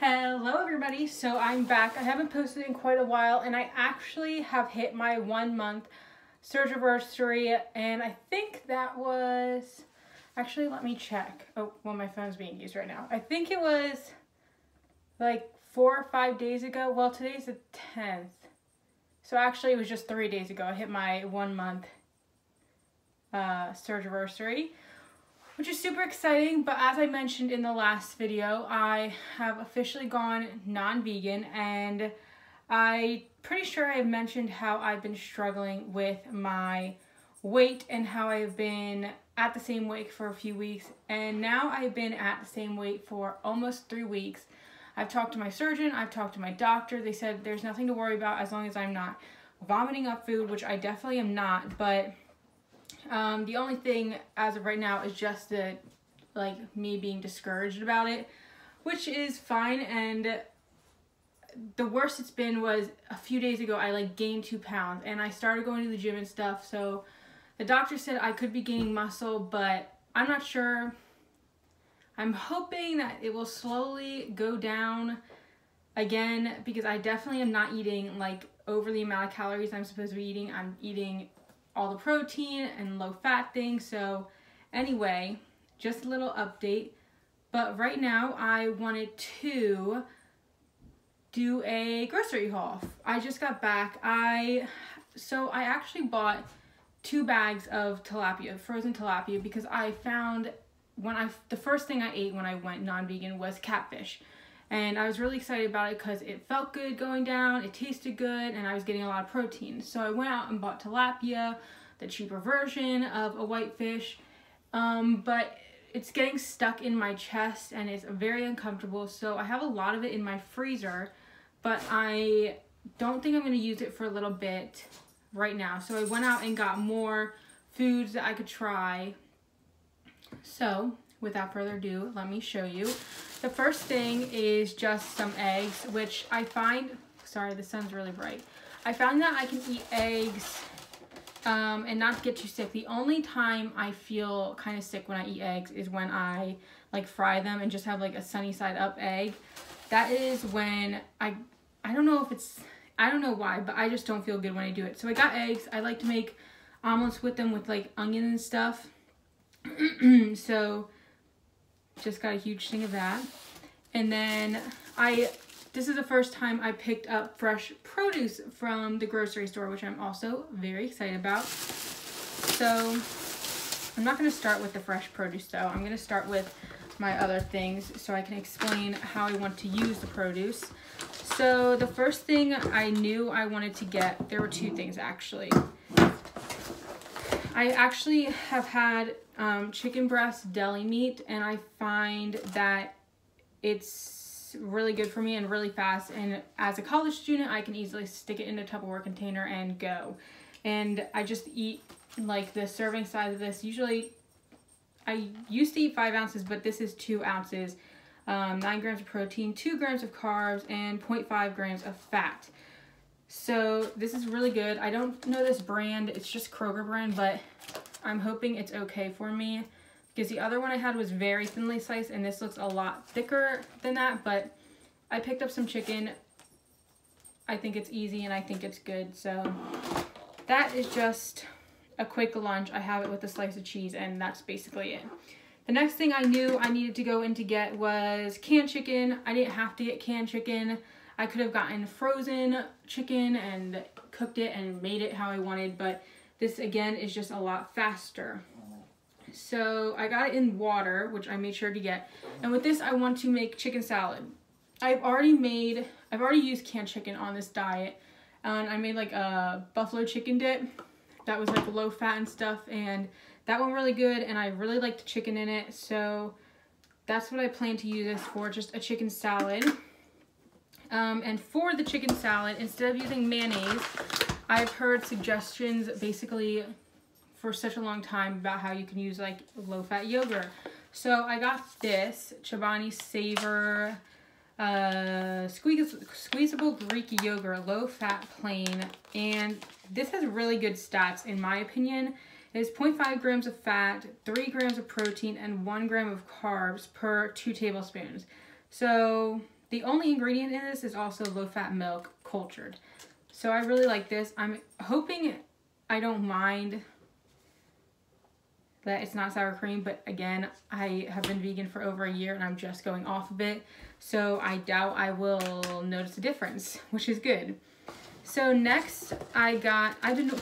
Hello everybody, so I'm back. I haven't posted in quite a while and I actually have hit my one month surge anniversary and I think that was, actually let me check. Oh, well my phone's being used right now. I think it was like four or five days ago. Well, today's the 10th. So actually it was just three days ago. I hit my one month uh, surge anniversary which is super exciting. But as I mentioned in the last video, I have officially gone non-vegan and I pretty sure I've mentioned how I've been struggling with my weight and how I've been at the same weight for a few weeks and now I've been at the same weight for almost three weeks. I've talked to my surgeon, I've talked to my doctor. They said there's nothing to worry about as long as I'm not vomiting up food, which I definitely am not, but um, the only thing as of right now is just the, like me being discouraged about it, which is fine. And the worst it's been was a few days ago, I like gained two pounds and I started going to the gym and stuff. So the doctor said I could be gaining muscle, but I'm not sure. I'm hoping that it will slowly go down again because I definitely am not eating like over the amount of calories I'm supposed to be eating. I'm eating all the protein and low fat things. So anyway, just a little update. But right now I wanted to do a grocery haul. I just got back. I so I actually bought two bags of tilapia, frozen tilapia because I found when I the first thing I ate when I went non-vegan was catfish and I was really excited about it because it felt good going down, it tasted good, and I was getting a lot of protein. So I went out and bought tilapia, the cheaper version of a whitefish, um, but it's getting stuck in my chest and it's very uncomfortable. So I have a lot of it in my freezer, but I don't think I'm going to use it for a little bit right now. So I went out and got more foods that I could try. So without further ado, let me show you. The first thing is just some eggs, which I find, sorry, the sun's really bright. I found that I can eat eggs um, and not get too sick. The only time I feel kind of sick when I eat eggs is when I like fry them and just have like a sunny side up egg. That is when I, I don't know if it's, I don't know why, but I just don't feel good when I do it. So I got eggs. I like to make omelets with them with like onion and stuff. so just got a huge thing of that. And then I, this is the first time I picked up fresh produce from the grocery store, which I'm also very excited about. So I'm not going to start with the fresh produce though. I'm going to start with my other things so I can explain how I want to use the produce. So the first thing I knew I wanted to get, there were two things actually. I actually have had um, chicken breast deli meat and I find that it's really good for me and really fast and as a college student I can easily stick it in a Tupperware container and go. And I just eat like the serving size of this. Usually I used to eat five ounces but this is two ounces. Um, 9 grams of protein 2 grams of carbs and 0.5 grams of fat so this is really good I don't know this brand it's just Kroger brand but I'm hoping it's okay for me because the other one I had was very thinly sliced and this looks a lot thicker than that, but I picked up some chicken. I think it's easy and I think it's good. So that is just a quick lunch. I have it with a slice of cheese and that's basically it. The next thing I knew I needed to go in to get was canned chicken. I didn't have to get canned chicken. I could have gotten frozen chicken and cooked it and made it how I wanted, but this again is just a lot faster. So I got it in water, which I made sure to get. And with this, I want to make chicken salad. I've already made, I've already used canned chicken on this diet. And I made like a buffalo chicken dip that was like low fat and stuff. And that went really good. And I really liked the chicken in it. So that's what I plan to use this for, just a chicken salad. Um, and for the chicken salad, instead of using mayonnaise, I've heard suggestions basically for such a long time about how you can use like low-fat yogurt. So I got this Chobani Savor uh, squeeze, squeezable Greek yogurt, low-fat plain, and this has really good stats in my opinion. It is 0.5 grams of fat, 3 grams of protein, and 1 gram of carbs per 2 tablespoons. So the only ingredient in this is also low-fat milk cultured. So I really like this. I'm hoping I don't mind that it's not sour cream, but again, I have been vegan for over a year and I'm just going off of it. So I doubt I will notice a difference, which is good. So next I got, I've been,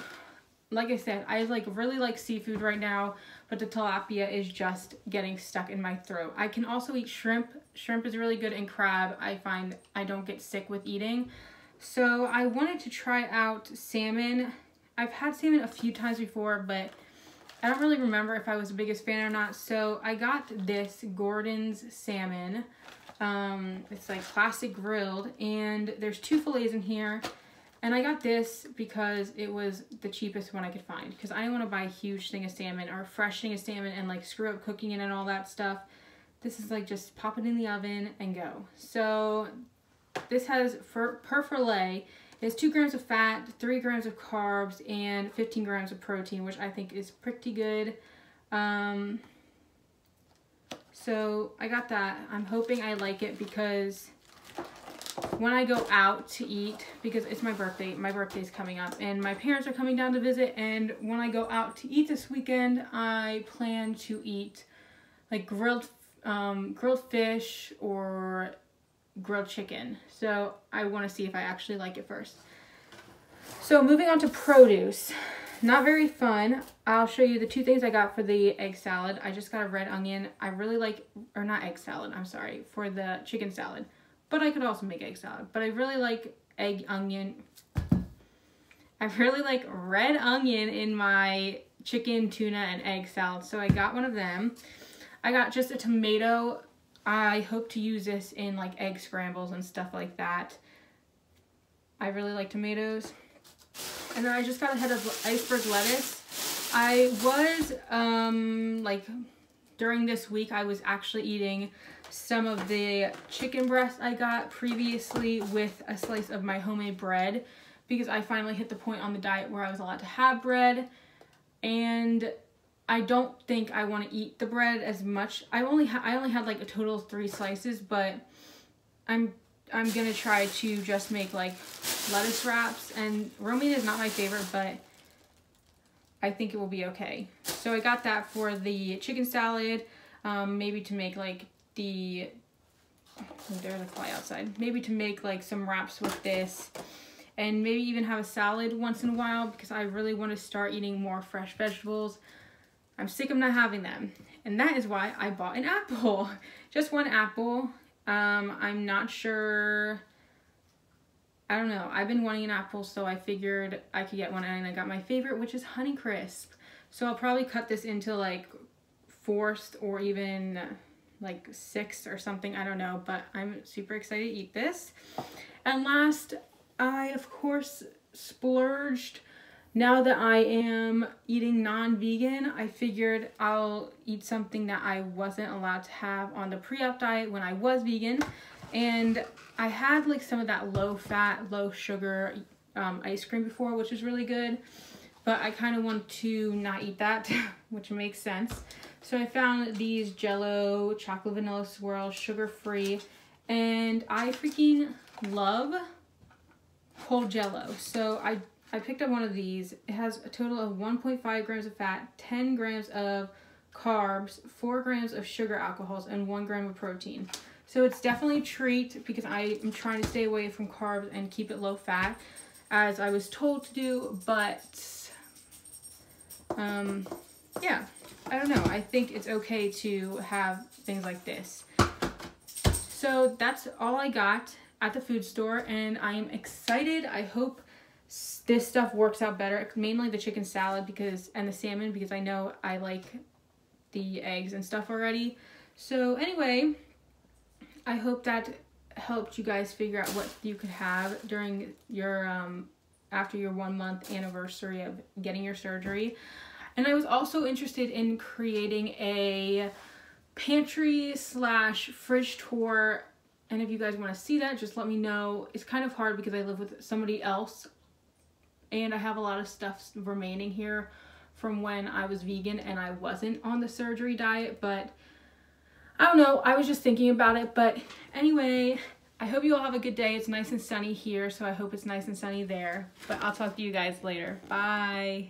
like I said, I like really like seafood right now, but the tilapia is just getting stuck in my throat. I can also eat shrimp. Shrimp is really good and crab. I find I don't get sick with eating. So I wanted to try out salmon. I've had salmon a few times before, but I don't really remember if I was the biggest fan or not. So I got this Gorton's salmon. Um, it's like classic grilled and there's two fillets in here and I got this because it was the cheapest one I could find. Because I didn't want to buy a huge thing of salmon or a fresh thing of salmon and like screw up cooking it and all that stuff. This is like just pop it in the oven and go. So this has for, per fillet is 2 grams of fat, 3 grams of carbs, and 15 grams of protein, which I think is pretty good. Um, so I got that. I'm hoping I like it because when I go out to eat, because it's my birthday, my birthday is coming up, and my parents are coming down to visit, and when I go out to eat this weekend, I plan to eat like grilled, um, grilled fish or grilled chicken. So I want to see if I actually like it first. So moving on to produce. Not very fun. I'll show you the two things I got for the egg salad. I just got a red onion. I really like, or not egg salad, I'm sorry, for the chicken salad. But I could also make egg salad. But I really like egg onion. I really like red onion in my chicken, tuna, and egg salad. So I got one of them. I got just a tomato. I hope to use this in like egg scrambles and stuff like that. I really like tomatoes. And then I just got a head of iceberg lettuce. I was, um, like, during this week, I was actually eating some of the chicken breast I got previously with a slice of my homemade bread because I finally hit the point on the diet where I was allowed to have bread and I don't think I want to eat the bread as much. I only I only had like a total of 3 slices, but I'm I'm going to try to just make like lettuce wraps and romaine is not my favorite, but I think it will be okay. So I got that for the chicken salad, um, maybe to make like the, oh, there's a fly outside, maybe to make like some wraps with this and maybe even have a salad once in a while because I really want to start eating more fresh vegetables. I'm sick of not having them. And that is why I bought an apple. Just one apple. Um, I'm not sure. I don't know. I've been wanting an apple, so I figured I could get one, and I got my favorite, which is Honeycrisp. So I'll probably cut this into like forced or even like six or something. I don't know, but I'm super excited to eat this. And last, I of course splurged. Now that I am eating non-vegan, I figured I'll eat something that I wasn't allowed to have on the pre-op diet when I was vegan. And I had like some of that low fat, low sugar um, ice cream before, which was really good. But I kind of want to not eat that, which makes sense. So I found these Jello chocolate vanilla swirl sugar free and I freaking love whole Jello. So I, I picked up one of these. It has a total of 1.5 grams of fat, 10 grams of carbs, 4 grams of sugar alcohols, and 1 gram of protein. So it's definitely treat because I am trying to stay away from carbs and keep it low fat as I was told to do, but um, yeah, I don't know. I think it's okay to have things like this. So that's all I got at the food store and I am excited. I hope this stuff works out better. Mainly the chicken salad because and the salmon because I know I like the eggs and stuff already. So anyway, I hope that helped you guys figure out what you could have during your um after your one month anniversary of getting your surgery. And I was also interested in creating a pantry slash fridge tour. And if you guys want to see that, just let me know. It's kind of hard because I live with somebody else and I have a lot of stuff remaining here from when I was vegan and I wasn't on the surgery diet, but I don't know. I was just thinking about it. But anyway, I hope you all have a good day. It's nice and sunny here, so I hope it's nice and sunny there. But I'll talk to you guys later. Bye.